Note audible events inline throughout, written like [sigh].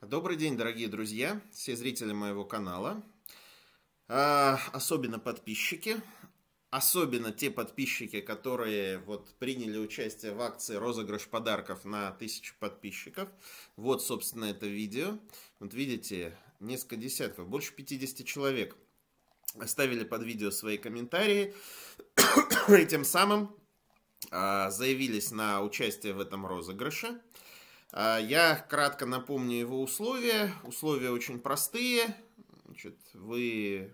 Добрый день, дорогие друзья, все зрители моего канала, а, особенно подписчики, особенно те подписчики, которые вот приняли участие в акции розыгрыш подарков на тысячу подписчиков. Вот, собственно, это видео. Вот видите, несколько десятков, больше 50 человек оставили под видео свои комментарии [coughs] и тем самым а, заявились на участие в этом розыгрыше. А, я кратко напомню его условия. Условия очень простые. Значит, вы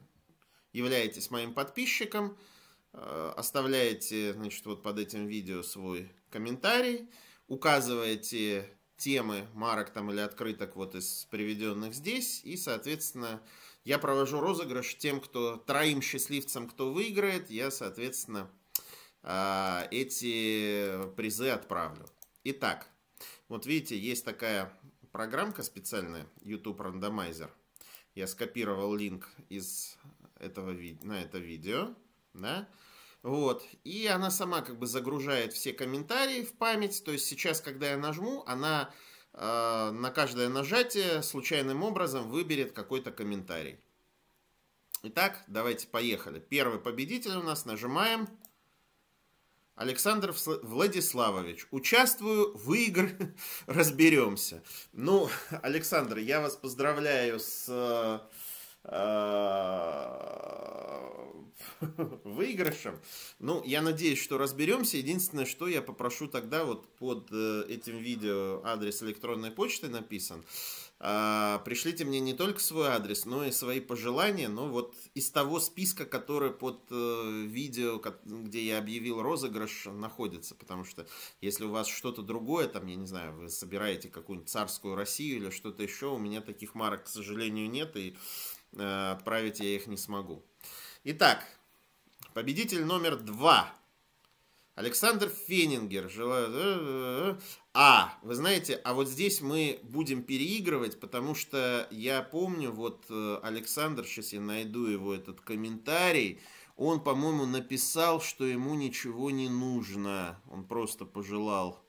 являетесь моим подписчиком, а, оставляете значит, вот под этим видео свой комментарий, указываете темы марок там или открыток вот из приведенных здесь, и, соответственно, я провожу розыгрыш тем, кто, троим счастливцам, кто выиграет, я, соответственно, а, эти призы отправлю. Итак, вот видите, есть такая программка специальная, YouTube Randomizer. Я скопировал линк из этого на это видео, да, вот, и она сама как бы загружает все комментарии в память, то есть сейчас, когда я нажму, она э, на каждое нажатие случайным образом выберет какой-то комментарий. Итак, давайте поехали. Первый победитель у нас, нажимаем, Александр Владиславович, участвую в игры, [laughs] разберемся. Ну, Александр, я вас поздравляю с э, [laughs] выигрышем. Ну, я надеюсь, что разберемся. Единственное, что я попрошу тогда, вот под э, этим видео адрес электронной почты написан. А, пришлите мне не только свой адрес, но и свои пожелания. Но вот из того списка, который под э, видео, где я объявил розыгрыш, находится. Потому что если у вас что-то другое, там, я не знаю, вы собираете какую-нибудь царскую Россию или что-то еще, у меня таких марок, к сожалению, нет, и э, отправить я их не смогу. Итак, победитель номер два. Александр Фенингер. Желаю... Э, э, а, вы знаете, а вот здесь мы будем переигрывать, потому что я помню, вот э, Александр, сейчас я найду его этот комментарий, он, по-моему, написал, что ему ничего не нужно. Он просто пожелал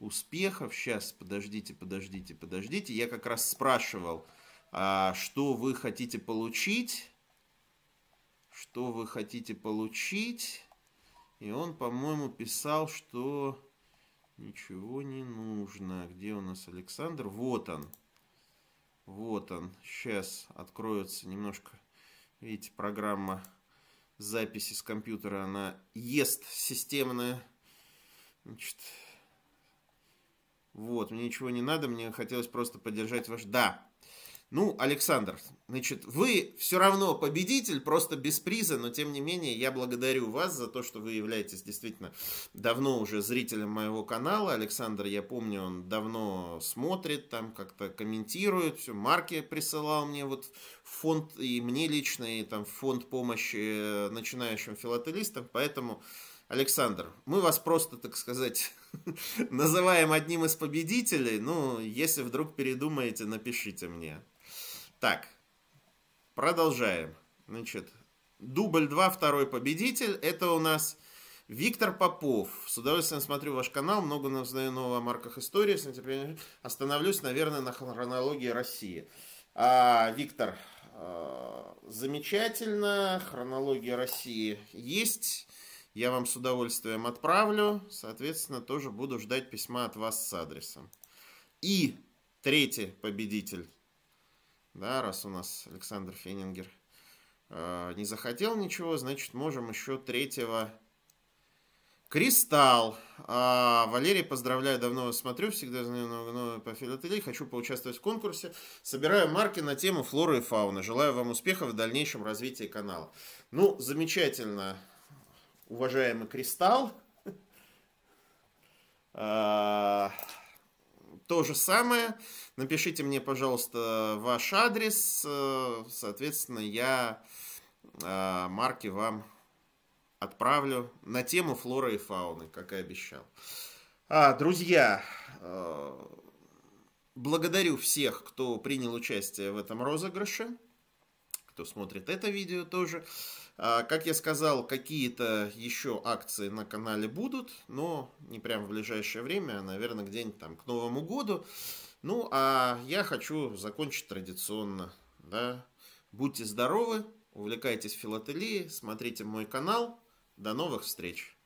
успехов. Сейчас, подождите, подождите, подождите. Я как раз спрашивал, а что вы хотите получить? Что вы хотите получить? И он, по-моему, писал, что Ничего не нужно. Где у нас Александр? Вот он. Вот он. Сейчас откроется немножко. Видите, программа записи с компьютера, она ест системная. Значит, вот, мне ничего не надо, мне хотелось просто поддержать ваш... Да, ну, Александр, значит, вы все равно победитель, просто без приза, но тем не менее я благодарю вас за то, что вы являетесь действительно давно уже зрителем моего канала. Александр, я помню, он давно смотрит, там как-то комментирует, все, марки присылал мне вот фонд, и мне лично, и там фонд помощи э, начинающим филателистам, поэтому... Александр, мы вас просто, так сказать, [laughs] называем одним из победителей. Ну, если вдруг передумаете, напишите мне. Так, продолжаем. Значит, дубль 2, второй победитель. Это у нас Виктор Попов. С удовольствием смотрю ваш канал, много узнаю нового о марках истории. Остановлюсь, наверное, на хронологии России. А, Виктор, а, замечательно. Хронология России есть. Я вам с удовольствием отправлю. Соответственно, тоже буду ждать письма от вас с адресом. И третий победитель да, раз у нас Александр Фенингер э, не захотел ничего, значит, можем еще третьего. Кристалл. А, Валерий, поздравляю, давно вас смотрю, всегда знаю много нового по филателии, хочу поучаствовать в конкурсе. Собираю марки на тему флоры и фауны. Желаю вам успехов в дальнейшем развитии канала. Ну, замечательно, уважаемый Кристалл. А, то же самое. Напишите мне, пожалуйста, ваш адрес. Соответственно, я э, марки вам отправлю на тему флоры и фауны, как и обещал. А, друзья, э, благодарю всех, кто принял участие в этом розыгрыше, кто смотрит это видео тоже. А, как я сказал, какие-то еще акции на канале будут, но не прям в ближайшее время, а, наверное, где-нибудь там к Новому году. Ну, а я хочу закончить традиционно. Да? Будьте здоровы, увлекайтесь филателией, смотрите мой канал. До новых встреч!